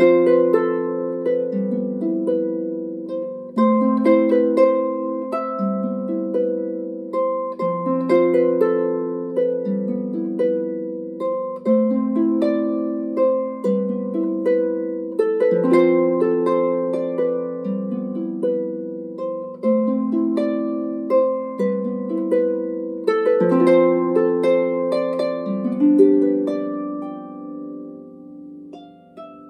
Música